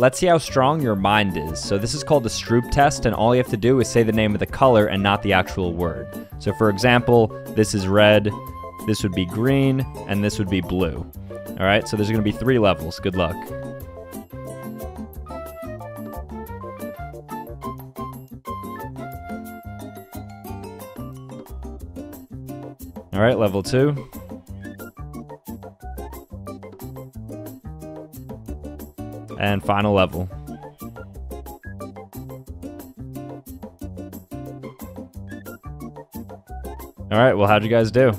Let's see how strong your mind is. So this is called the Stroop test, and all you have to do is say the name of the color and not the actual word. So for example, this is red, this would be green, and this would be blue. All right, so there's gonna be three levels. Good luck. All right, level two. And final level. All right, well, how'd you guys do?